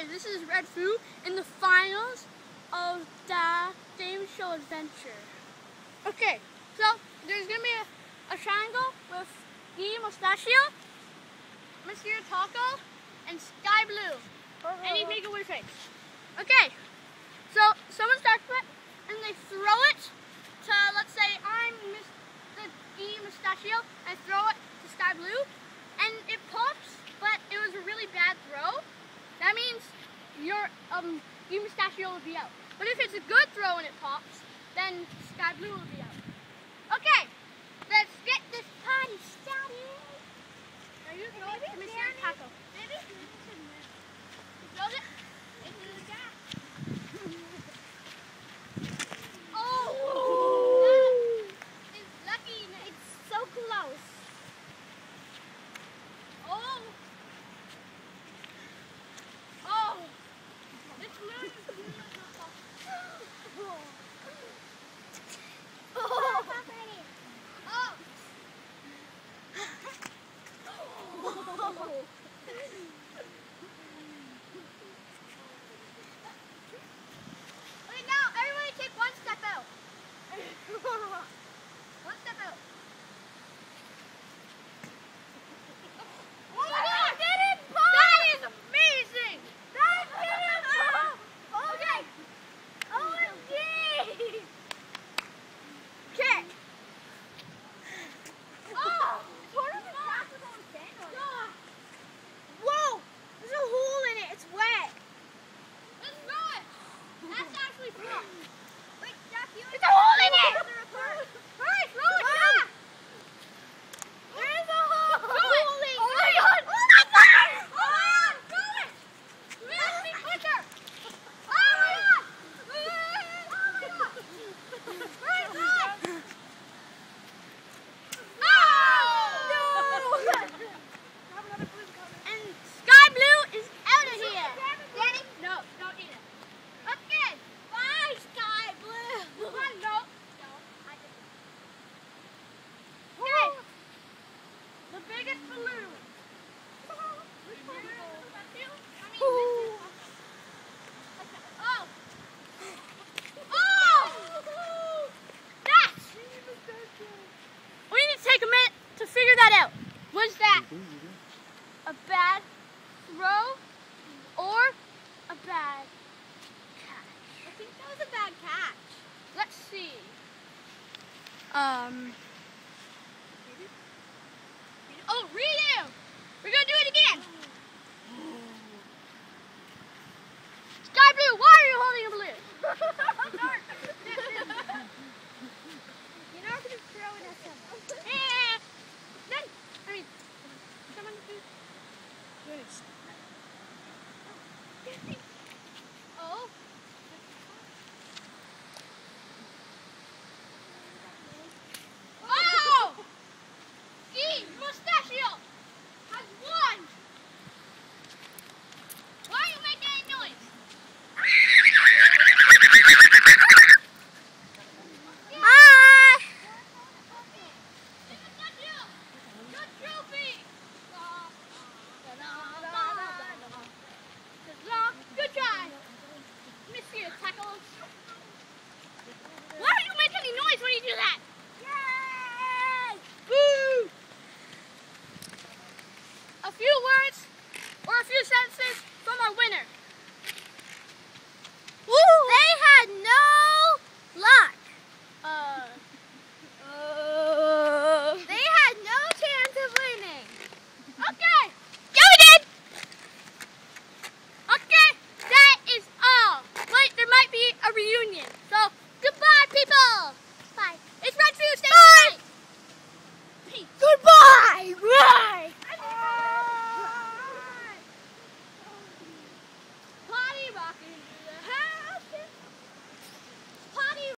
guys, this is Red Foo in the finals of the game show adventure. Okay, so there's gonna be a, a triangle with Guy Mustachio, Mr. Taco, and Sky Blue. Uh -huh. And you make a weird face. Okay. sky will be out. But if it's a good throw and it pops, then sky blue will be out. Okay, let's get this party started. Now you. Um, oh, redo! We're gonna do it again! Sky blue, why are you holding a blue? You're not gonna throw it at someone. reunion. So